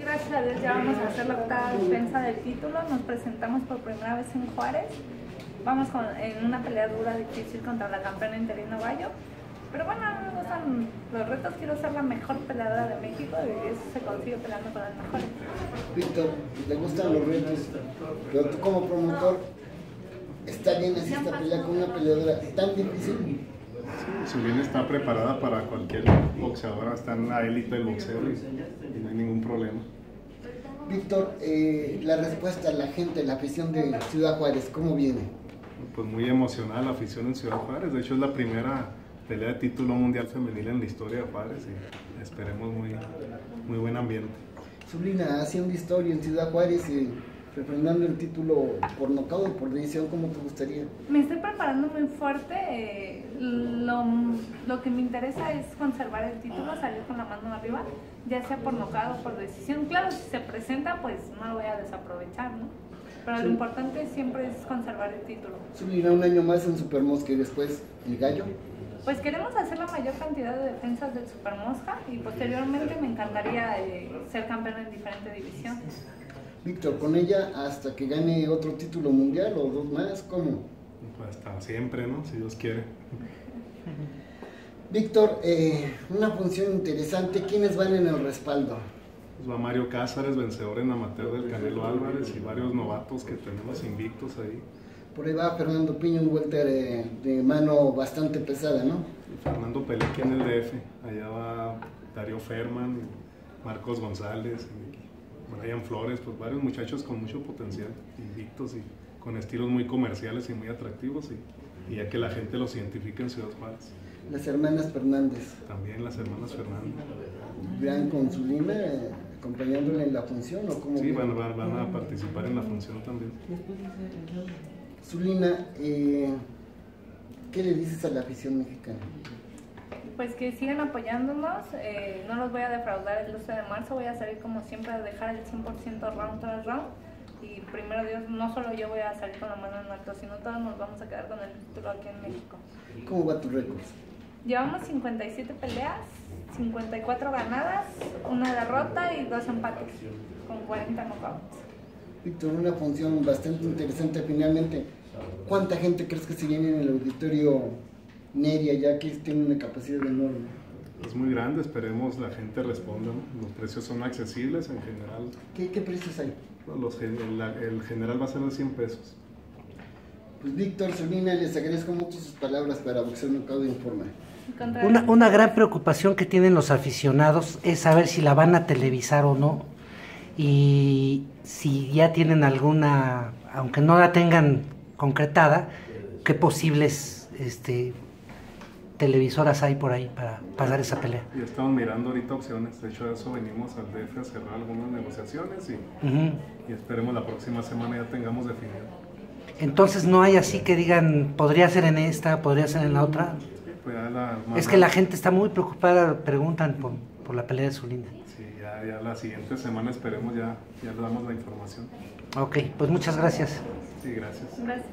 Gracias a Dios ya vamos a hacer la octava defensa del título. Nos presentamos por primera vez en Juárez. Vamos en una pelea dura, difícil contra la campeona interina Bayo. Pero bueno, a me gustan los retos. Quiero ser la mejor peleadora de México y eso se consigue peleando con las mejores. Víctor, ¿te gustan los retos? Pero tú como promotor, ¿está bien así esta pelea con una peleadora tan difícil? Sí, Zulín está preparada para cualquier boxeadora, está en la élite del boxeo y, no hay ningún problema. Víctor, eh, la respuesta de la gente, la afición de Ciudad Juárez, ¿cómo viene? Pues muy emocionada la afición en Ciudad Juárez, de hecho es la primera pelea de título mundial femenil en la historia de Juárez y esperemos muy, muy buen ambiente. Zulina, haciendo historia en Ciudad Juárez y refrendando el título por nocaut o por decisión, ¿cómo te gustaría? Me estoy preparando muy fuerte. eh, lo, que me interesa es conservar el título, salir con la mano arriba, ya sea por nocaut o por decisión. Claro, si se presenta, pues no lo voy a desaprovechar, ¿no? Pero lo importante siempre es conservar el título. Zulina, un año más en Supermosca y después el gallo. Pues queremos hacer la mayor cantidad de defensas del Super Mosca y posteriormente me encantaría eh, ser campeón en diferente división. Víctor, con ella hasta que gane otro título mundial o dos más, ¿cómo? Pues hasta siempre, ¿no? Si Dios quiere. Víctor, eh, una función interesante, ¿quiénes van en el respaldo? Pues va Mario Cázares, vencedor en amateur del Canelo Álvarez y varios novatos que tenemos invictos ahí. Por ahí va Fernando Piño, un welter eh, de mano bastante pesada, ¿no? Y Fernando Pelequi en el DF, allá va Darío Ferman, Marcos González, Brian Flores, pues varios muchachos con mucho potencial, invictos y con estilos muy comerciales y muy atractivos y, y ya que la gente los identifica en Ciudad Juárez. Las hermanas Fernández, También las hermanas Fernández. vean con su lima, eh, acompañándole en la función o cómo. Sí, van, van- van a participar en la función también. Zulina, eh, ¿qué le dices a la afición mexicana? Pues que sigan apoyándonos, eh, no los voy a defraudar el 12 de marzo, voy a salir como siempre a dejar el 100% round tras round. Y primero Dios, no solo yo voy a salir con la mano en alto, sino todos nos vamos a quedar con el título aquí en México. ¿Cómo va tu récord? Llevamos 57 peleas, 54 ganadas, una derrota y dos empates, con 40 knockouts. Víctor, una función bastante interesante finalmente. ¿Cuánta gente crees que se viene en el auditorio Neria, ya que tiene una capacidad enorme? Es muy grande, esperemos la gente responda. ¿no? Los precios son accesibles en general. ¿Qué, qué precios hay? Los, el, el general va a ser de 100 pesos. Pues Víctor, Zulina, les agradezco mucho sus palabras para Boxeo Mercado Informa. Una, una gran preocupación que tienen los aficionados es saber si la van a televisar o no. Y si ya tienen alguna, aunque no la tengan concretada, qué posibles este, televisoras hay por ahí para pasar esa pelea. Y estamos mirando ahorita opciones. De hecho, de eso venimos al DF a cerrar algunas negociaciones y, y esperemos la próxima semana ya tengamos definido. Entonces no hay así que digan, podría ser en esta, podría ser en la otra. Ya la- Es que la gente está muy preocupada, preguntan por, por la pelea de su linda. Sí, ya, ya la siguiente semana esperemos ya, ya le damos la información. Ok, pues muchas gracias. Sí, gracias. Gracias.